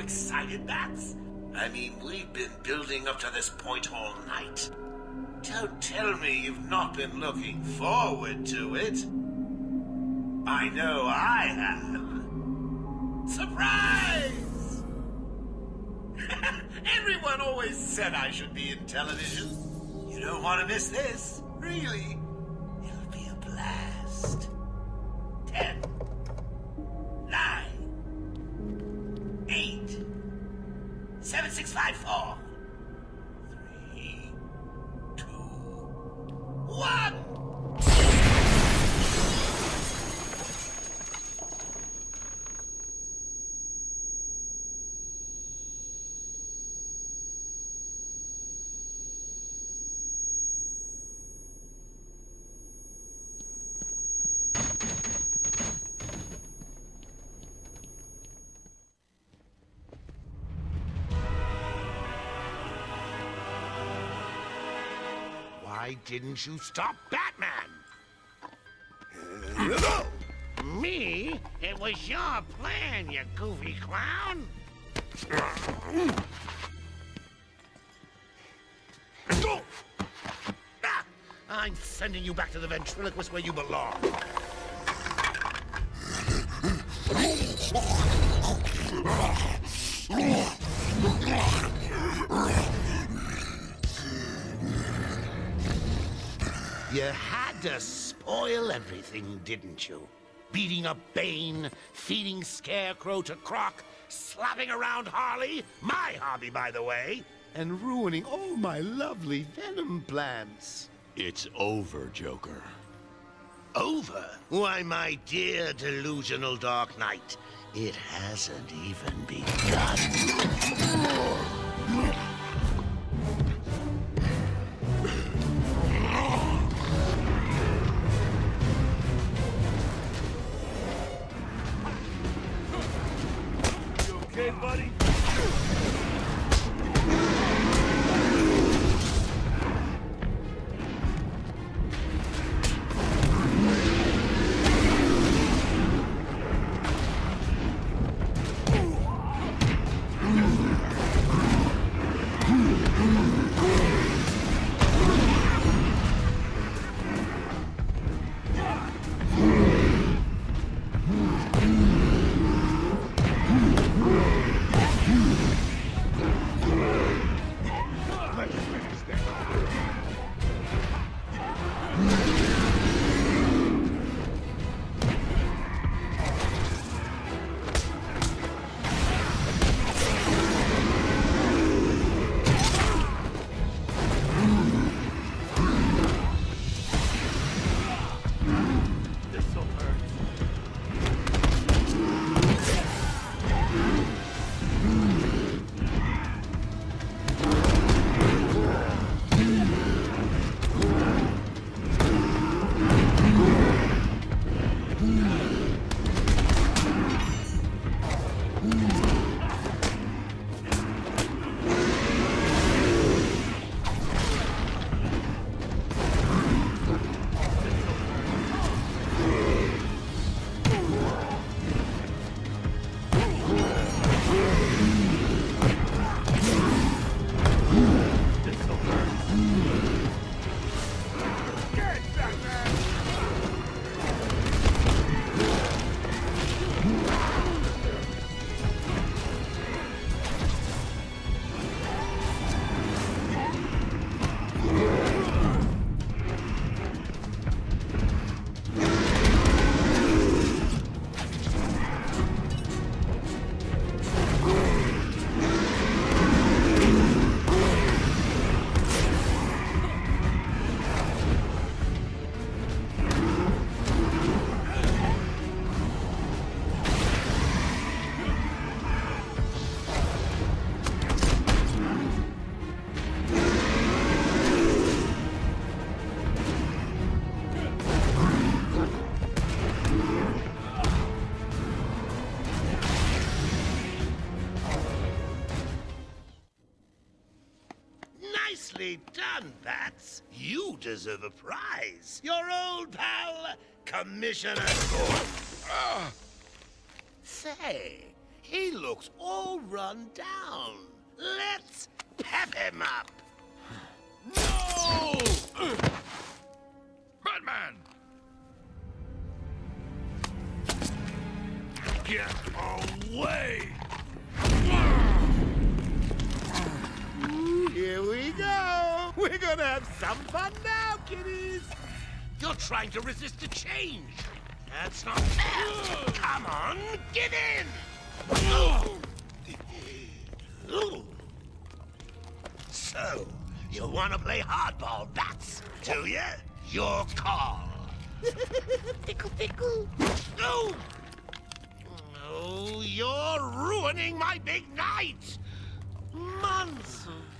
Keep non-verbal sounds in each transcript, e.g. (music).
excited, Bats? I mean, we've been building up to this point all night. Don't tell me you've not been looking forward to it. I know I have. Surprise! (laughs) Everyone always said I should be in television. You don't want to miss this, really. Didn't you stop Batman? Me? It was your plan, you goofy clown. Ah, I'm sending you back to the ventriloquist where you belong. You had to spoil everything, didn't you? Beating up Bane, feeding Scarecrow to Croc, slapping around Harley, my hobby, by the way, and ruining all my lovely Venom plants. It's over, Joker. Over? Why, my dear delusional Dark Knight, it hasn't even begun. Done, Bats. You deserve a prize. Your old pal, Commissioner Gordon. Ah. Say, he looks all run down. Let's pep him up. No! Batman! Get away! Here we go. We're gonna have some fun now, kiddies. You're trying to resist the change. That's not fair. Come on, get in. So, you want to play hardball, bats, do you? Your call. (laughs) tickle, tickle. No! No, you're ruining my big night! Months of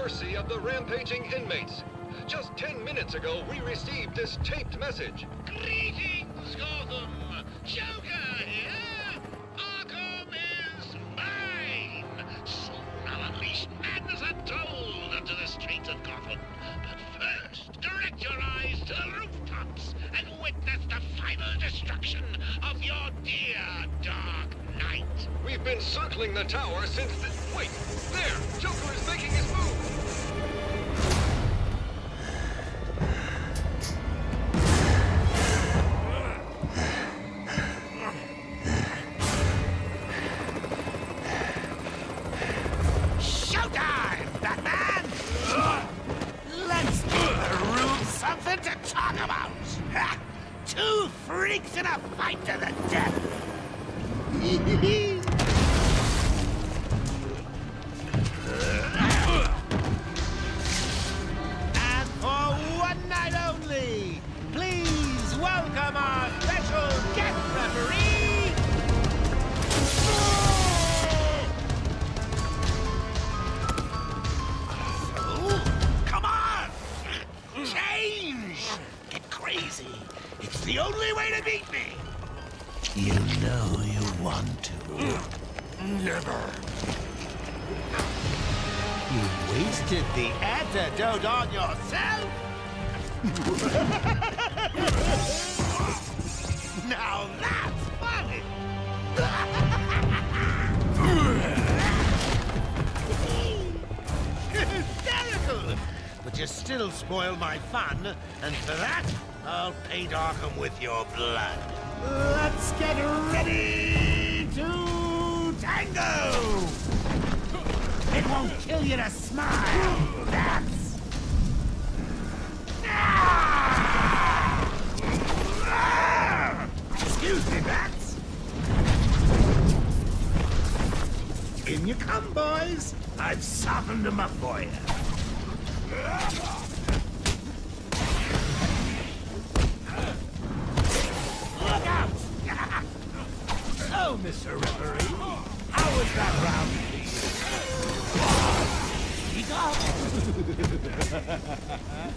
mercy of the rampaging inmates. Just 10 minutes ago, we received this taped message. Greetings, Gotham! Joker here! Arkham is mine! Soon I'll unleash madness and untold onto the streets of Gotham. But first, direct your eyes to the rooftops and witness the final destruction of your dear Dark Knight. We've been circling the tower since the... Wait, there! Joker is making his Two in a fight to the death. (laughs) now that's funny! (laughs) Hysterical! But you still spoil my fun, and for that, I'll paint Arkham with your blood. Let's get ready to tango! It won't kill you to smile. That's... Excuse me, Bats. In you come, boys. I've softened them up for you. Look out! (laughs) Oh, so, Mr. Referee, how was that round? (laughs) Speak (laughs) up!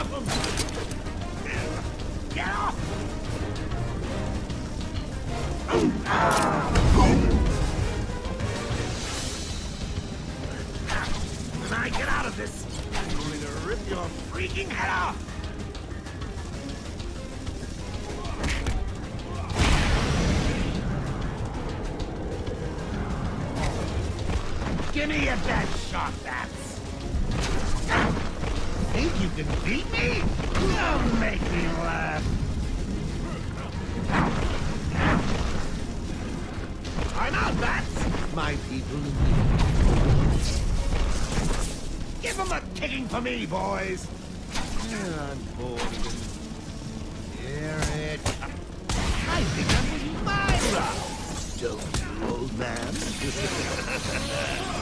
Get off! When I get out of this, I'm going to rip your freaking head off! Give me a dead shot, Bats! Think you can beat me? Don't make me laugh! I'm out, Bats! My people Give them a kicking for me, boys! I'm bored. Hear it. I think that was my round. Don't you, old man? (laughs)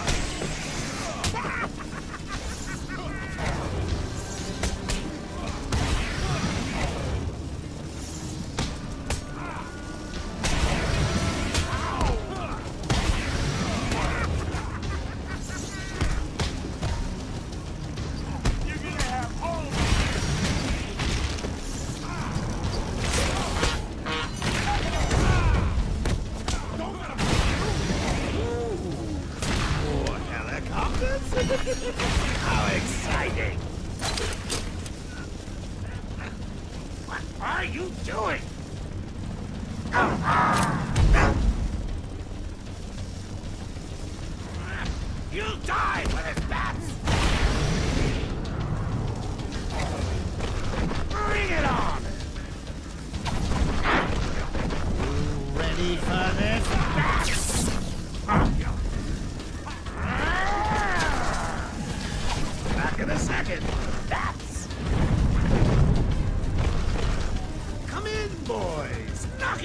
How exciting! What are you doing?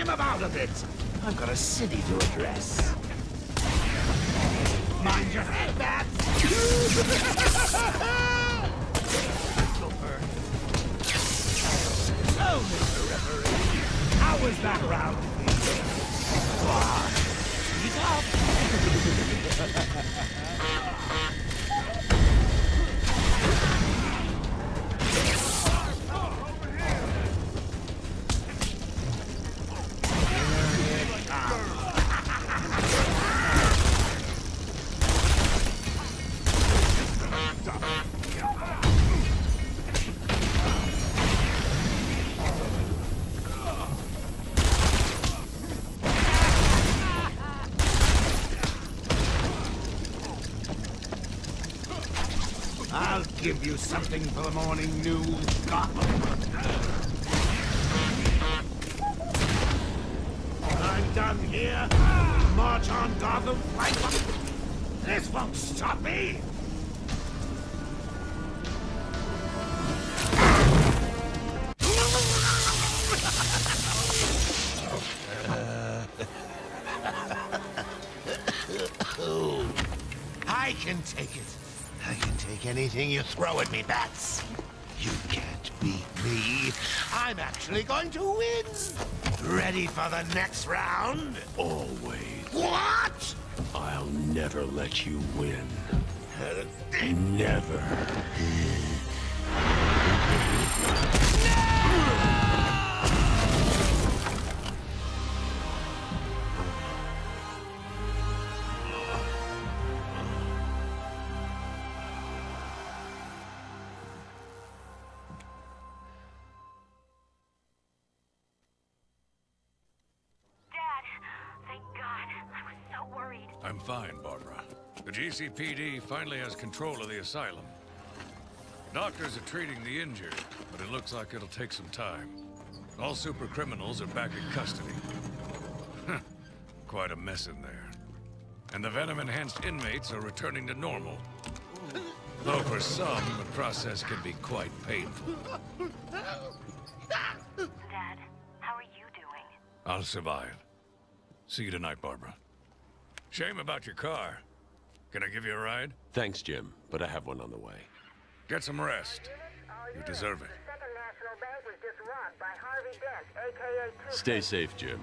Him about a bit. I've got a city to address. Mind your head, Bats! so, Mr. Referee, how was that round? Ah, Speak up. (laughs) Give you something for the morning news, Gotham. I'm done here. March on, Gotham. Fight. This won't stop me. Take anything you throw at me, Bats. You can't beat me. I'm actually going to win. Ready for the next round? Always. What? I'll never let you win. (laughs) Never. Dad, GCPD finally has control of the asylum. Doctors are treating the injured, but it looks like it'll take some time. All super criminals are back in custody. Quite a mess in there. And the venom-enhanced inmates are returning to normal. Though for some, the process can be quite painful. Dad, how are you doing? I'll survive. See you tonight, Barbara. Shame about your car. Can I give you a ride? Thanks, Jim, but I have one on the way. Get some rest. You deserve it. Stay safe, Jim.